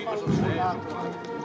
Viva Gelmini!